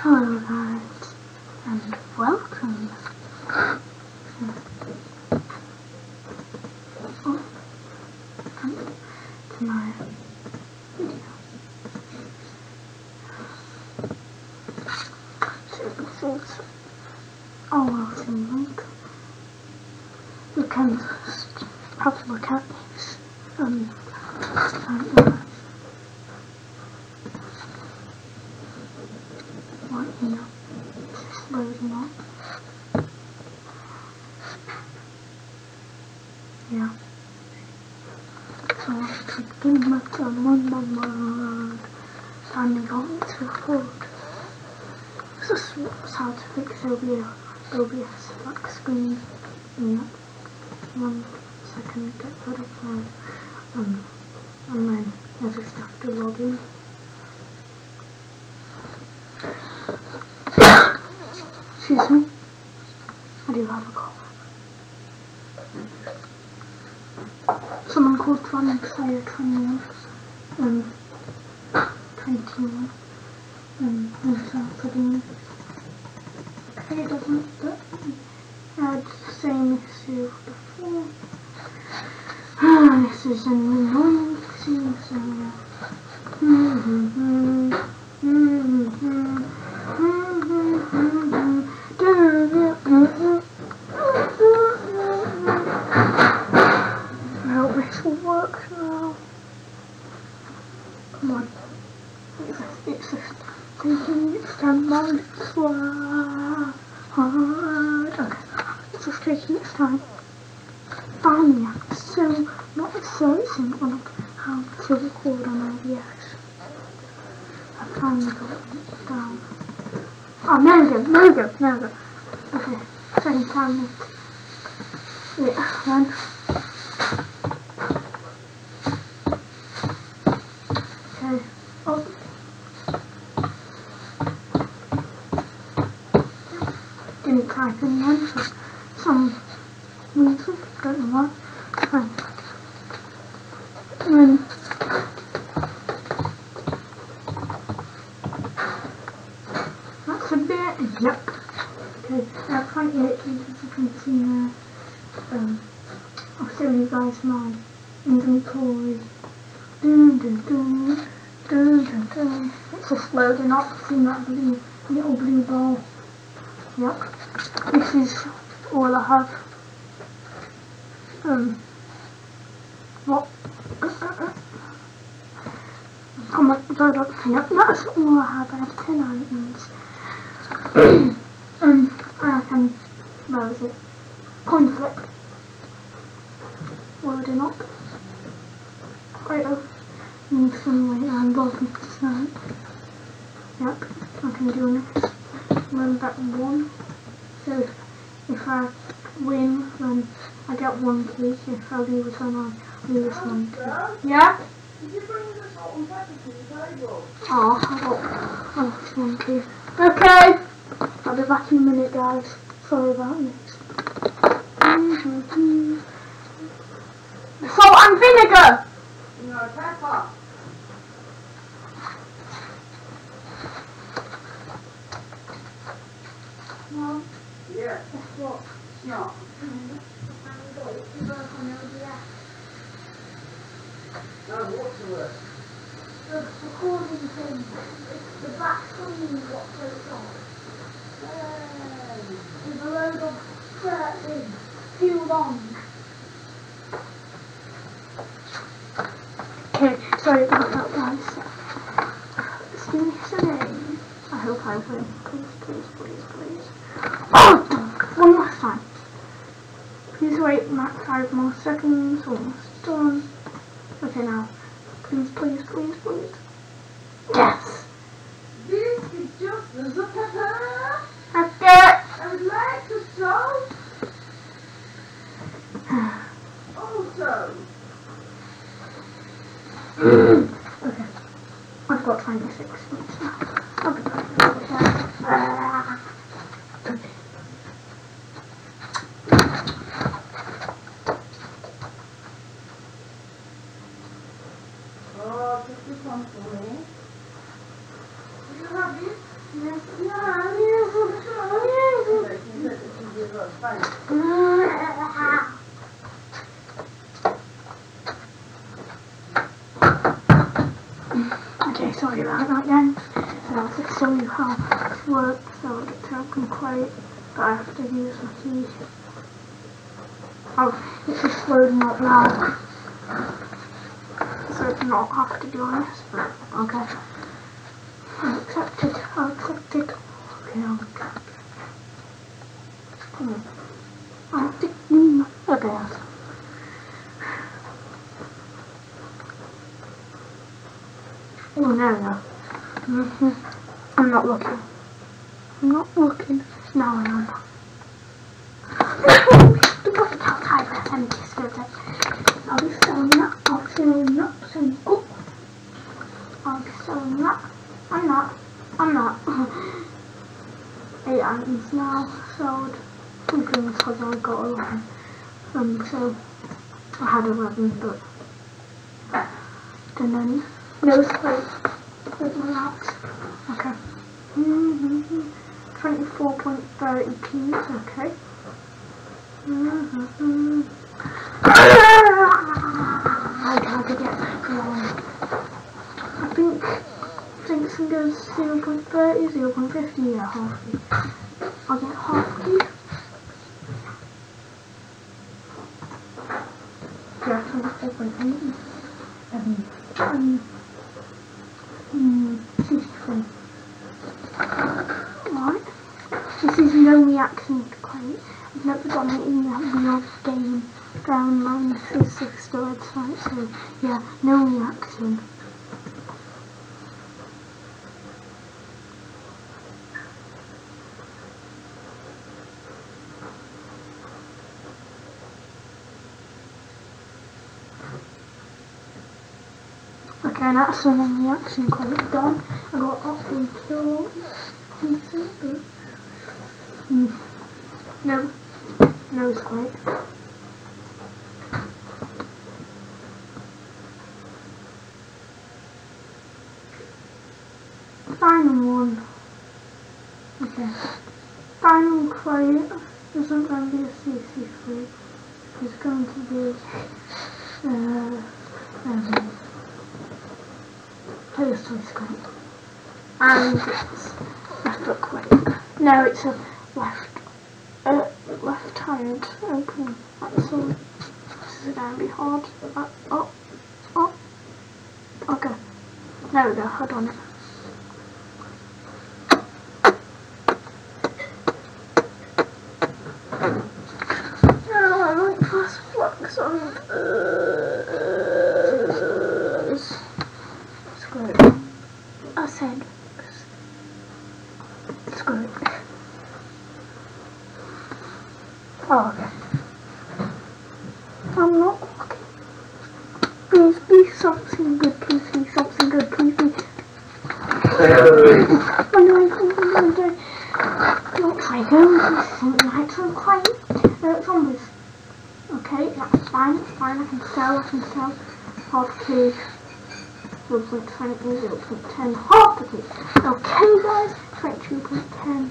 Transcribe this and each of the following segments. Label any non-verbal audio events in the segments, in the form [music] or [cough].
Hello guys, and welcome to my video. Oh. We can have a look at this. Um, and, uh, right here. It's loading up. Yeah. So to begin with the one word finally got to record. This is how to fix OBS, black screen. Yeah. One second, get rid of that. Um, and then I just have to log in. Excuse me. I do have a cough. Someone called Tron Fire 21. Um, 21. Um, and putting it doesn't add the same issue before. This is an annoying thing, so yeah. Mm-hmm. Mm-hmm. I hope this will work now. Come on. It's, it's just taking time hard. Okay. It's just taking its time. Finally, I'm so not so simple on how to record on OBS. I finally got it down. Oh, there we go, there we go, there we go. Okay, second time. Wait, one. Okay, oh. Type in for some. And yep. Okay, now trying to get you as you can see now. Um, I'll show you guys my inventory. Dun dun dun, dun dun dun. It's just loading up, see that blue, little blue ball. Yep. This is all I have. Um, what? On, sorry about. That's all I have. I have 10 items. um, I can, is it? Coin flip. Loading up. Right up. Need some way around bottom tonight. Yep, I can do this. Learn that one. So if, I win, then I get one key. If I lose, then I lose one. Yeah? Did you bring the salt and pepper to the table? Oh, I got one key. Okay. I'll be back in a minute, guys. Sorry about this. Salt and vinegar! No, pepper. Yeah, guess what? it's not. No, what's the word? The recording thing, the back screen what goes on. There's a load of thirteen, too long. Okay, sorry about that guys. Excuse me. I hope I win. Please, please, please, please. [coughs] Oh, done. one last time. Please wait max five more seconds. Almost done. Okay, now. Please, please, please, please. Yes! This is just the pepper. That's it! I would like to salt. Also, okay. I've got 26 minutes now. I'll be back. Ah. Okay. oh, just this one for me. Do you have this? Yes, yeah, yes, yes. You said that you did look funny. Okay, sorry about that then. So I'll just show you how this works. So to open quite, but I have to use my key. Oh, it's just loading up now. So it's not have to do this, but okay. I accepted, I'll accept. Come on. I'll take. Okay, I'll Oh, no, no. Mm-hmm. I'm not looking. I'm not looking. No, I am. Du måste ta tajta sen till slutet. I'll be selling that. I'll be selling that. Sen, oh. I'll be selling that. I'm not. I'm not. Eight items now sold. Something because I got 11. Um, so I had 11, but then no space with my laps. Okay. Mm-hmm. 24.30 keys, okay. Mm-hmm. I tried to get one. Think Jackson goes 0.30, 0.50, yeah, half key. I'll get half key. Yeah, 24.80. Um, um, Hmm, system. Right. This is no reaction crate. I've never done it in a real game down my sister website, so yeah, no reaction. That's the one reaction quite done. I got and kill mm. no, no quite. Final one. Okay. Final crate isn't going to be a CC3. It's going to be uh, Toy Screen. And it's left foot quick. No, it's a left uh, left hand open. That's all. This is going to be hard. Uh, oh, oh. Okay. There we go. Hold on it. Oh, I might pass flux on this. Screw it. I said screw it. Oh, okay. I'm not looking. Please be something good, please be something good, please be. Oh no, oh no, don't. Don't try go. This isn't right, so I'm quite. Uh, zombies. Okay, that's fine, fine, I can sell, I can sell. Half key. 0.20, 0.10, half a key. Okay guys, 22.10.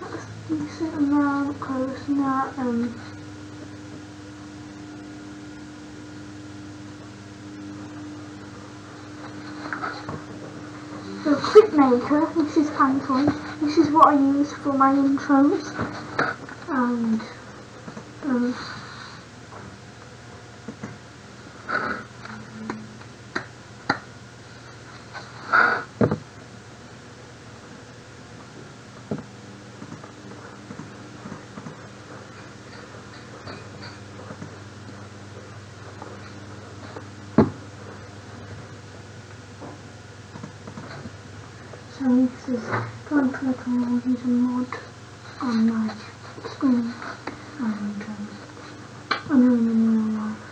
That's a decent amount, close to that. Um, So Clipmaker, this is Pantone. This is what I use for my intros. And um, So this is more use a mod on my screen and um, I'm doing in real life.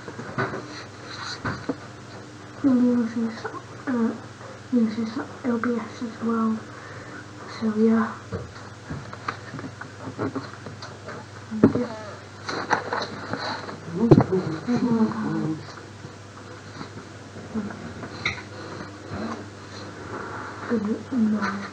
He uses uh, uses OBS as well. So yeah. And, yeah. Good.